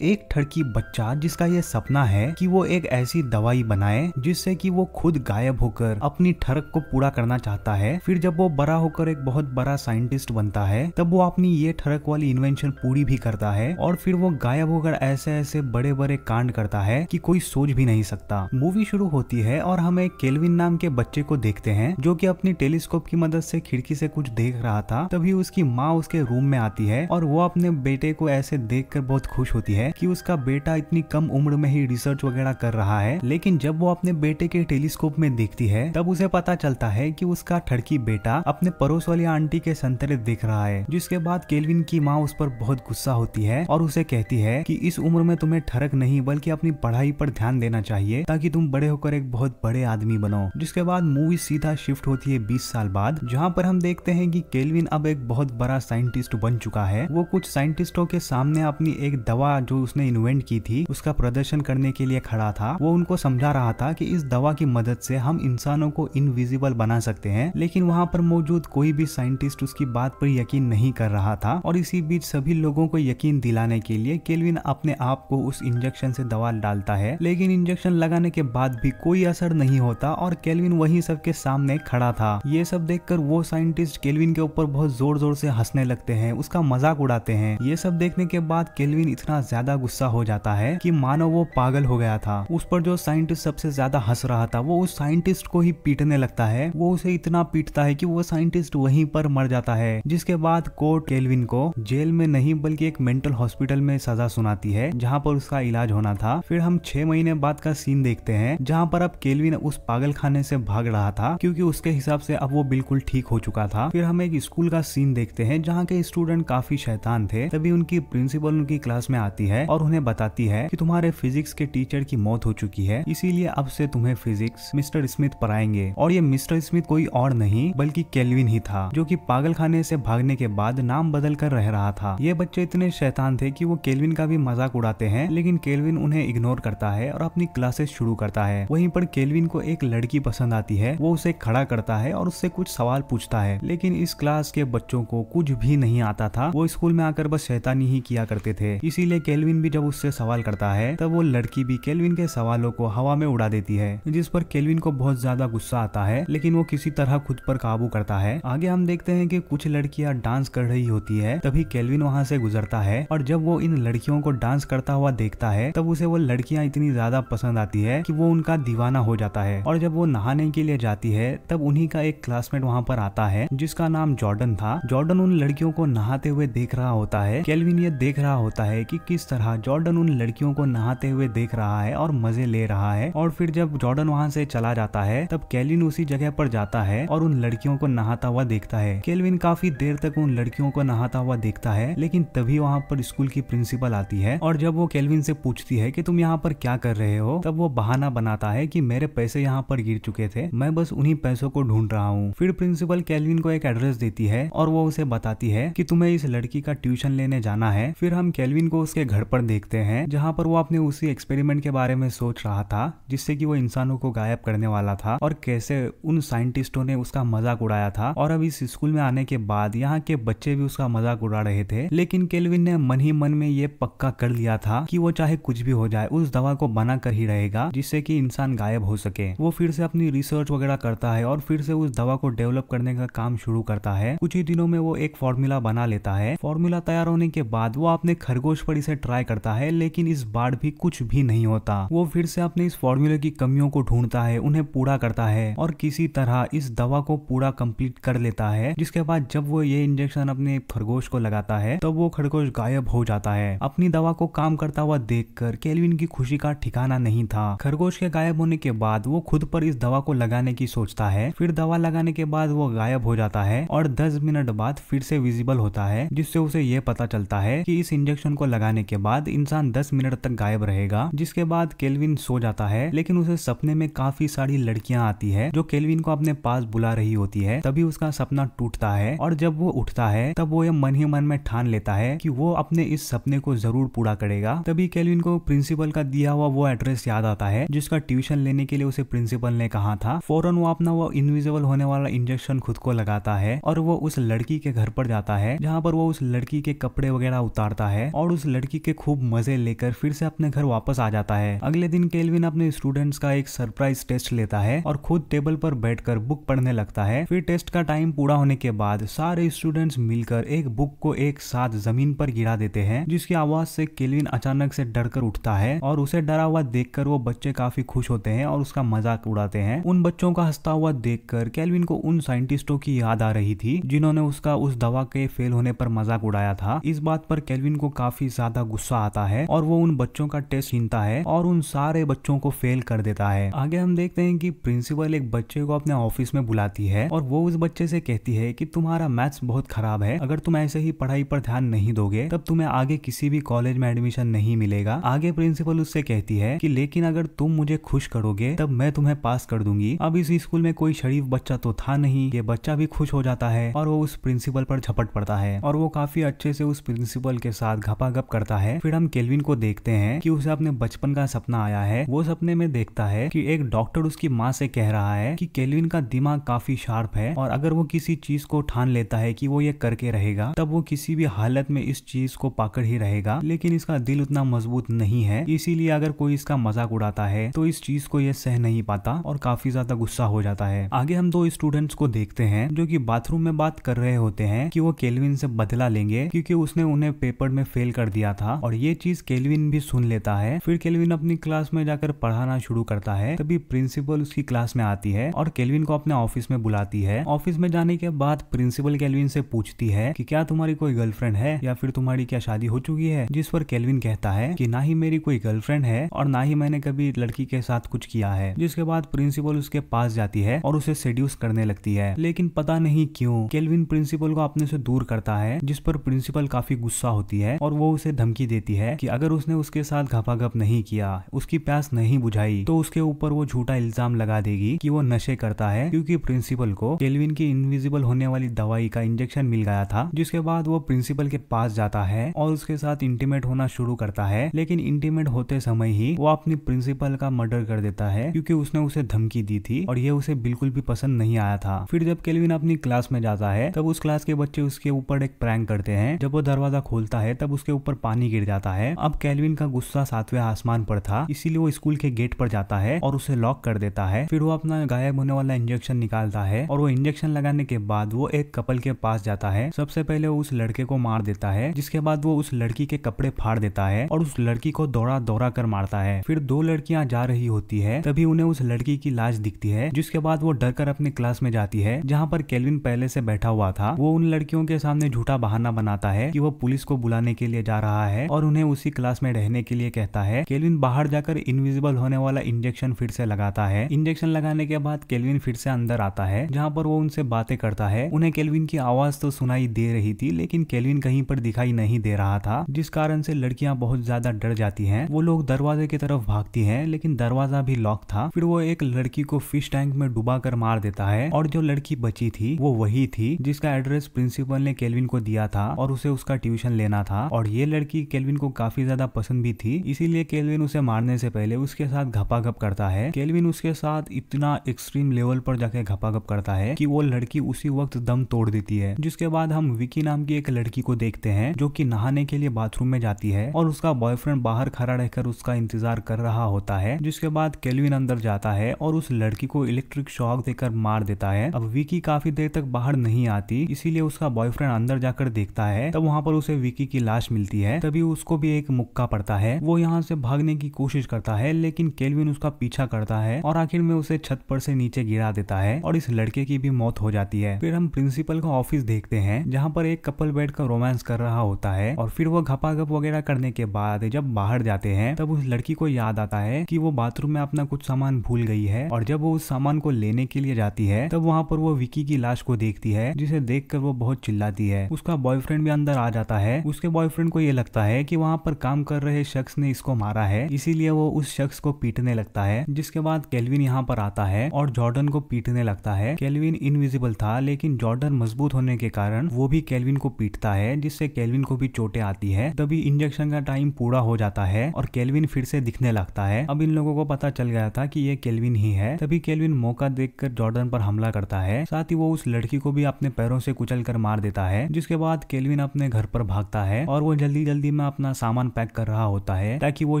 एक ठड़की बच्चा जिसका ये सपना है कि वो एक ऐसी दवाई बनाए जिससे कि वो खुद गायब होकर अपनी ठरक को पूरा करना चाहता है। फिर जब वो बड़ा होकर एक बहुत बड़ा साइंटिस्ट बनता है, तब वो अपनी ये ठरक वाली इन्वेंशन पूरी भी करता है और फिर वो गायब होकर ऐसे ऐसे बड़े बड़े कांड करता है कि कोई सोच भी नहीं सकता। मूवी शुरू होती है और हम एक केलविन नाम के बच्चे को देखते हैं, जो की अपनी टेलीस्कोप की मदद से खिड़की से कुछ देख रहा था। तभी उसकी माँ उसके रूम में आती है और वो अपने बेटे को ऐसे देख बहुत खुश होती है। है कि उसका बेटा इतनी कम उम्र में ही रिसर्च वगैरह कर रहा है, लेकिन जब वो अपने बेटे के टेलीस्कोप में देखती है, तब उसे पता चलता है कि उसका ठड़की बेटा अपने पड़ोस वाली आंटी के संतरे देख रहा है, जिसके बाद केल्विन की माँ उस पर बहुत गुस्सा होती है और उसे कहती है कि इस उम्र में तुम्हें ठरक नहीं, बल्कि अपनी पढ़ाई पर ध्यान देना चाहिए ताकि तुम बड़े होकर एक बहुत बड़े आदमी बनो। जिसके बाद मूवी सीधा शिफ्ट होती है बीस साल बाद, जहाँ पर हम देखते हैं कि केलविन अब एक बहुत बड़ा साइंटिस्ट बन चुका है। वो कुछ साइंटिस्टों के सामने अपनी एक दवा जो जो उसने इन्वेंट की थी, उसका प्रदर्शन करने के लिए खड़ा था, वो उनको समझा रहा था कि इस दवा की मदद से हम इंसानों को इनविजिबल बना सकते हैं, लेकिन वहाँ पर मौजूद कोई भी साइंटिस्ट उसकी बात पर यकीन नहीं कर रहा था, और इसी बीच सभी लोगों को यकीन दिलाने के लिए केल्विन अपने आप को उस इंजेक्शन से दवा डालता है, लेकिन इंजेक्शन लगाने के बाद भी कोई असर नहीं होता और केल्विन वही सबके सामने खड़ा था। ये सब देखकर वो साइंटिस्ट केल्विन के ऊपर बहुत ज़ोर ज़ोर से हंसने लगते हैं, उसका मज़ाक उड़ाते हैं। ये सब देखने के बाद केल्विन इतना ज़्यादा ज़्यादा गुस्सा हो जाता है कि मानो वो पागल हो गया था। उस पर जो साइंटिस्ट सबसे ज़्यादा हंस रहा था, वो उस साइंटिस्ट को ही पीटने लगता है। वो उसे इतना पीटता है कि वो साइंटिस्ट वहीं पर मर जाता है, जिसके बाद कोर्ट केल्विन को जेल में नहीं बल्कि एक मेंटल हॉस्पिटल में सजा सुनाती है, जहाँ पर उसका इलाज होना था। फिर हम छह महीने बाद का सीन देखते हैं, जहाँ पर अब केल्विन उस पागल खाने से भाग रहा था, क्योंकि उसके हिसाब से अब वो बिल्कुल ठीक हो चुका था। फिर हम एक स्कूल का सीन देखते हैं, जहाँ के स्टूडेंट काफ़ी शैतान थे, तभी उनकी प्रिंसिपल उनकी क्लास में आती है। है और उन्हें बताती है कि तुम्हारे फिजिक्स के टीचर की मौत हो चुकी है। इसीलिए अब से तुम्हें फिजिक्स मिस्टर स्मिथ पढ़ाएँगे। और ये मिस्टर स्मिथ कोई और नहीं, बल्कि केल्विन ही था, जो कि पागलखाने से भागने के बाद नाम बदल कर रह रहा था। ये बच्चे इतने शैतान थे कि वो केल्विन का भी मज़ाक उड़ाते हैं, लेकिन केल्विन उन्हें इग्नोर करता है और अपनी क्लासेस शुरू करता है। वहीं पर केल्विन को एक लड़की पसंद आती है, वो उसे खड़ा करता है और उससे कुछ सवाल पूछता है। लेकिन इस क्लास के बच्चों को कुछ भी नहीं आता था, वो स्कूल में आकर बस शैतानी ही किया करते थे। इसीलिए केल्विन भी जब उससे सवाल करता है, तब वो लड़की भी केल्विन के सवालों को हवा में उड़ा देती है, जिस पर केल्विन को बहुत ज़्यादा गुस्सा आता है, लेकिन वो किसी तरह खुद पर काबू करता है। आगे हम देखते हैं कि कुछ लड़कियाँ डांस कर रही होती है, तभी केल्विन वहाँ से गुजरता है, और जब वो इन लड़कियों को डांस करता हुआ देखता है, तब उसे वो लड़कियाँ इतनी ज़्यादा पसंद आती है कि वो उनका दीवाना हो जाता है। और जब वो नहाने के लिए जाती है, तब उन्हीं का एक क्लासमेट वहाँ पर आता है, जिसका नाम जॉर्डन था। जॉर्डन उन लड़कियों को नहाते हुए देख रहा होता है। केल्विन ये देख रहा होता है कि किस तरह जॉर्डन उन लड़कियों को नहाते हुए देख रहा है और मज़े ले रहा है। और फिर जब जॉर्डन वहाँ से चला जाता है, तब केलिन उसी जगह पर जाता है और उन लड़कियों को नहाता हुआ देखता है। केल्विन काफ़ी देर तक उन लड़कियों को नहाता हुआ देखता है, लेकिन तभी वहाँ पर स्कूल की प्रिंसिपल आती है और जब वो केल्विन से पूछती है कि तुम यहाँ पर क्या कर रहे हो, तब वो बहाना बनाता है कि मेरे पैसे यहाँ पर गिर चुके थे, मैं बस उन्हीं पैसों को ढूंढ रहा हूँ। फिर प्रिंसिपल केल्विन को एक एड्रेस देती है और वो उसे बताती है कि तुम्हें इस लड़की का ट्यूशन लेने जाना है, फिर हम केल्विन को उसके घर पर देखते हैं हैं जहाँ पर वो अपने उसी एक्सपेरिमेंट के बारे में सोच रहा था, जिससे कि वो इंसानों को गायब करने वाला था और कैसे उन साइंटिस्टों ने उसका मज़ाक उड़ाया था। और अब इस स्कूल में आने के बाद यहाँ के बच्चे भी उसका मज़ाक उड़ा रहे थे, लेकिन केल्विन ने मन ही मन में ये पक्का कर लिया था कि वो चाहे कुछ भी हो जाए, उस दवा को बना कर ही रहेगा, जिससे कि इंसान गायब हो सके। वो फिर से अपनी रिसर्च वगैरह करता है और फिर से उस दवा को डेवलप करने का काम शुरू करता है। कुछ ही दिनों में वो एक फॉर्मूला बना लेता है। फॉर्मूला तैयार होने के बाद वो अपने खरगोश पर इसे ट्राई करता है, लेकिन इस बार भी कुछ भी नहीं होता। वो फिर से अपने इस फॉर्मूले की कमियों को ढूंढता है, उन्हें पूरा करता है और किसी तरह इस दवा को पूरा कंप्लीट कर लेता है, जिसके बाद जब वो ये इंजेक्शन अपने खरगोश को लगाता है तो वो खरगोश गायब हो जाता है। अपनी दवा को काम करता हुआ देखकर केल्विन की खुशी का ठिकाना नहीं था। खरगोश के गायब होने के बाद वो खुद पर इस दवा को लगाने की सोचता है, फिर दवा लगाने के बाद वो गायब हो जाता है और 10 मिनट बाद फिर से विजिबल होता है, जिससे उसे ये पता चलता है कि इस इंजेक्शन को लगाने के बाद इंसान 10 मिनट तक गायब रहेगा, जिसके बाद केल्विन सो जाता है। लेकिन उसे सपने में काफ़ी सारी लड़कियाँ आती है, जो केल्विन को अपने पास बुला रही होती है। तभी उसका सपना टूटता है, और जब वो उठता है, तब वो ये मन ही मन में ठान लेता है कि वो अपने इस सपने को ज़रूर पूरा करेगा। तभी केल्विन को प्रिंसिपल का दिया हुआ वो एड्रेस याद आता है, जिसका ट्यूशन लेने के लिए उसे प्रिंसिपल ने कहा था। फ़ौरन वो अपना वो इनविजिबल होने वाला इंजेक्शन खुद को लगाता है, और वो उस लड़की के घर पर जाता है, जहाँ पर वो उस लड़की के कपड़े वगैरह उतारता है, और उस लड़की के खूब मज़े लेकर फिर से अपने घर वापस आ जाता है। अगले दिन केल्विन अपने स्टूडेंट्स का एक सरप्राइज़ टेस्ट लेता है और खुद टेबल पर बैठकर बुक पढ़ने लगता है। फिर टेस्ट का टाइम पूरा होने के बाद सारे स्टूडेंट्स मिलकर एक बुक को एक साथ ज़मीन पर गिरा देते हैं, जिसकी आवाज़ से केल्विन अचानक से डर उठता है और उसे डरा हुआ देखकर वो बच्चे काफ़ी खुश होते हैं और उसका मज़ाक उड़ाते हैं। उन बच्चों का हंसता हुआ देखकर केल्विन को उन साइंटिस्टों की याद आ रही थी, जिन्होंने उसका उस दवा के फेल होने पर मज़ाक उड़ाया था। इस बात पर केल्विन को काफ़ी ज़्यादा गुस्सा आता है और वो उन बच्चों का टेस्ट छीनता है और उन सारे बच्चों को फेल कर देता है। आगे हम देखते हैं कि प्रिंसिपल एक बच्चे को अपने ऑफ़िस में बुलाती है और वो उस बच्चे से कहती है कि तुम्हारा मैथ्स बहुत खराब है, अगर तुम ऐसे ही पढ़ाई पर ध्यान नहीं दोगे, तब तुम्हें आगे किसी भी कॉलेज में एडमिशन नहीं मिलेगा। आगे प्रिंसिपल उससे कहती है कि लेकिन अगर तुम मुझे खुश करोगे, तब मैं तुम्हें पास कर दूँगी। अब इस स्कूल में कोई शरीफ बच्चा तो था नहीं, ये बच्चा भी खुश हो जाता है और वो उस प्रिंसिपल पर झपट पड़ता है और वो काफ़ी अच्छे से उस प्रिंसिपल के साथ घपाघप करता है। फिर हम केल्विन को देखते हैं कि उसे अपने बचपन का सपना आया है। वो सपने में देखता है कि एक डॉक्टर उसकी माँ से कह रहा है कि केल्विन का दिमाग काफ़ी शार्प है और अगर वो किसी चीज़ को ठान लेता है कि वो ये करके रहेगा, तब वो किसी भी हालत में इस चीज़ को पाकर ही रहेगा। लेकिन इसका दिल उतना मज़बूत नहीं है, इसीलिए अगर कोई इसका मज़ाक उड़ाता है तो इस चीज़ को ये सह नहीं पाता और काफ़ी ज़्यादा गुस्सा हो जाता है। आगे हम दो स्टूडेंट्स को देखते हैं जो कि बाथरूम में बात कर रहे होते हैं कि वो केल्विन से बदला लेंगे क्योंकि उसने उन्हें पेपर में फेल कर दिया था और ये चीज़ केल्विन भी सुन लेता है। फिर केल्विन अपनी क्लास में जाकर पढ़ाना शुरू करता है। तभी प्रिंसिपल उसकी क्लास में आती है और केल्विन को अपने ऑफ़िस में बुलाती है। ऑफ़िस में जाने के बाद प्रिंसिपल केल्विन से पूछती है कि क्या तुम्हारी कोई गर्लफ्रेंड है या फिर तुम्हारी क्या शादी हो चुकी है? जिस पर केल्विन कहता है कि ना ही मेरी कोई गर्लफ्रेंड है और ना ही मैंने कभी लड़की के साथ कुछ किया है। जिसके बाद प्रिंसिपल उसके पास जाती है और उसे सेड्यूस करने लगती है। लेकिन पता नहीं क्यों केल्विन प्रिंसिपल को अपने से दूर करता है, जिस पर प्रिंसिपल काफ़ी गुस्सा होती है और वो उसे धमकी देती है कि अगर उसने उसके साथ घपाघप नहीं किया, उसकी प्यास नहीं बुझाई तो उसके ऊपर वो झूठा इल्ज़ाम लगा देगी कि वो नशे करता है, क्योंकि प्रिंसिपल को केल्विन की इनविजिबल होने वाली दवाई का इंजेक्शन मिल गया था, जिसके बाद वो प्रिंसिपल के पास जाता है और उसके साथ इंटीमेट होना शुरू करता है, लेकिन इंटीमेट होते समय ही वो अपनी प्रिंसिपल का मर्डर कर देता है, क्योंकि उसने उसे धमकी दी थी और ये उसे बिल्कुल भी पसंद नहीं आया था। फिर जब केल्विन अपनी क्लास में जाता है, तब उस क्लास के बच्चे उसके ऊपर एक प्रैंक करते हैं। जब वो दरवाज़ा खोलता है, तब उसके ऊपर पानी गिर जाता है। अब कैलविन का गुस्सा सातवें आसमान पर था, इसीलिए वो स्कूल के गेट पर जाता है और उसे लॉक कर देता है। फिर वो अपना गायब होने वाला इंजेक्शन निकालता है और वो इंजेक्शन लगाने के बाद वो एक कपल के पास जाता है। सबसे पहले वो उस लड़के को मार देता है, जिसके बाद वो उस लड़की के कपड़े फाड़ देता है और उस लड़की को दौड़ा दौड़ा कर मारता है। फिर दो लड़कियाँ जा रही होती है, तभी उन्हें उस लड़की की लाश दिखती है, जिसके बाद वो डर कर अपने क्लास में जाती है, जहाँ पर केल्विन पहले से बैठा हुआ था। वो उन लड़कियों के सामने झूठा बहाना बनाता है कि वो पुलिस को बुलाने के लिए जा रहा है। और उन्हें उसी क्लास में रहने के लिए कहता है। केलविन बाहर जाकर इनविजिबल होने वाला इंजेक्शन फिर से लगाता है। इंजेक्शन लगाने के बाद केलविन फिर से अंदर आता है, जहाँ पर वो उनसे बातें करता है। उन्हें केलविन की आवाज़ तो सुनाई दे रही थी, लेकिन केलविन कहीं पर दिखाई नहीं दे रहा था, जिस कारण से लड़कियाँ बहुत ज़्यादा डर जाती हैं। वो लोग दरवाजे की तरफ़ भागती हैं, लेकिन दरवाज़ा भी लॉक था। फिर वो एक लड़की को फ़िश टैंक में डुबा कर मार देता है, और जो लड़की बची थी, वो वही थी, जिसका एड्रेस प्रिंसिपल ने केलविन को दिया था, और उसे उसका ट्यूशन लेना था। और ये लड़की केल्विन को काफ़ी ज़्यादा पसंद भी थी, इसीलिए केल्विन उसे मारने से पहले उसके साथ घपाघप करता है। केल्विन उसके साथ इतना एक्सट्रीम लेवल पर जाके घपाघप करता है कि वो लड़की उसी वक्त दम तोड़ देती है, जिसके बाद हम विकी नाम की एक लड़की को देखते हैं, जो कि नहाने के लिए बाथरूम में जाती है और उसका बॉयफ्रेंड बाहर खड़ा रहकर उसका इंतज़ार कर रहा होता है, जिसके बाद केल्विन अंदर जाता है और उस लड़की को इलेक्ट्रिक शॉक देकर मार देता है। अब विकी काफ़ी देर तक बाहर नहीं आती, इसीलिए उसका बॉयफ्रेंड अंदर जाकर देखता है, तब वहाँ पर उसे विकी की लाश मिलती है तभी उसको भी एक मुक्का पड़ता है। वो यहाँ से भागने की कोशिश करता है, लेकिन केल्विन उसका पीछा करता है और आखिर में उसे छत पर से नीचे गिरा देता है और इस लड़के की भी मौत हो जाती है। फिर हम प्रिंसिपल का ऑफ़िस देखते हैं, जहाँ पर एक कपल बैठकर रोमांस कर रहा होता है और फिर वो घपाघप वगैरह करने के बाद जब बाहर जाते हैं, तब उस लड़की को याद आता है कि वो बाथरूम में अपना कुछ सामान भूल गई है और जब वो उस सामान को लेने के लिए जाती है, तब वहाँ पर वो विकी की लाश को देखती है, जिसे देख वो बहुत चिल्लाती है। उसका बॉयफ्रेंड भी अंदर आ जाता है, उसके बॉयफ्रेंड को ये लगता है कि वहाँ पर काम कर रहे शख्स ने इसको मारा है। इसीलिए वो उस शख्स को पीटने लगता है, जिसके बाद केल्विन यहाँ पर आता है और जॉर्डन को पीटने लगता है। केल्विन इनविजिबल था, लेकिन जॉर्डन मज़बूत होने के कारण वो भी केल्विन को पीटता है, जिससे केल्विन को भी चोटें आती है। तभी इंजेक्शन का टाइम पूरा हो जाता है और केल्विन फिर से दिखने लगता है। अब इन लोगों को पता चल गया था कि ये केल्विन ही है। तभी केल्विन मौका देखकर जॉर्डन पर हमला करता है। साथ ही वो उस लड़की को भी अपने पैरों से कुचल कर मार देता है, जिसके बाद केल्विन अपने घर पर भागता है और वो जल्दी जल्दी में अपना सामान पैक कर रहा होता है ताकि वो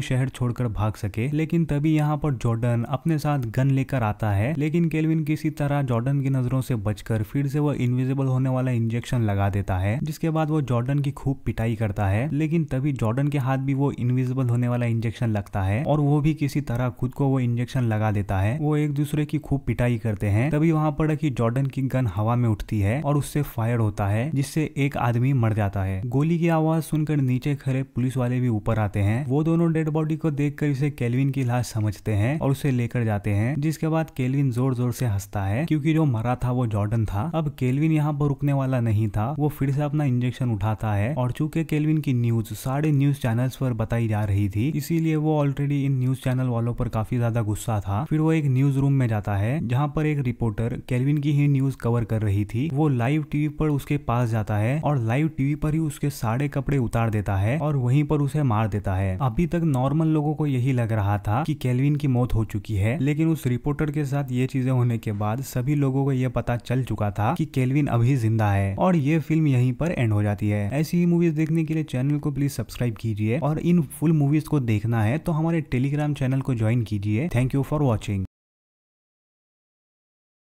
शहर छोड़कर भाग सके। लेकिन तभी यहाँ पर जॉर्डन अपने साथ गन लेकर आता है। लेकिन केलविन किसी तरह जॉर्डन की नज़रों से बचकर फिर से वो इनविजिबल होने वाला इंजेक्शन लगा देता है, जिसके बाद वो जॉर्डन की खूब पिटाई करता है। लेकिन तभी जॉर्डन के हाथ भी वो इनविजिबल होने वाला इंजेक्शन लगता है और वो भी किसी तरह खुद को वो इंजेक्शन लगा देता है। वो एक दूसरे की खूब पिटाई करते हैं। तभी वहाँ पर की जॉर्डन की गन हवा में उठती है और उससे फायर होता है, जिससे एक आदमी मर जाता है। गोली की आवाज़ सुनकर नीचे खड़े पुलिस वाले भी ऊपर आते हैं। वो दोनों डेड बॉडी को देखकर इसे केलविन की लाश समझते हैं और उसे लेकर जाते हैं, जिसके बाद केलविन ज़ोर ज़ोर से हंसता है, क्योंकि जो मरा था वो जॉर्डन था। अब केलविन यहाँ पर रुकने वाला नहीं था, वो फिर से अपना इंजेक्शन उठाता है और चूँकि केलविन की न्यूज़ सारे न्यूज़ चैनल्स पर बताई जा रही थी, इसीलिए वो ऑलरेडी इन न्यूज़ चैनल वालों पर काफ़ी ज़्यादा गुस्सा था। फिर वो एक न्यूज़ रूम में जाता है, जहाँ पर एक रिपोर्टर केलविन की ही न्यूज़ कवर कर रही थी। वो लाइव टीवी पर उसके पास जाता है और लाइव टीवी पर ही उसके सारे कपड़े उतार देता है और वहीं पर उसे मार देता है। अभी तक नॉर्मल लोगों को यही लग रहा था कि केल्विन की मौत हो चुकी है, लेकिन उस रिपोर्टर के साथ ये चीज़ें होने के बाद सभी लोगों को यह पता चल चुका था कि केल्विन अभी ज़िंदा है और ये फ़िल्म यहीं पर एंड हो जाती है। ऐसी ही मूवीज़ देखने के लिए चैनल को प्लीज़ सब्सक्राइब कीजिए और इन फुल मूवीज़ को देखना है तो हमारे टेलीग्राम चैनल को ज्वाइन कीजिए। Thank you for watching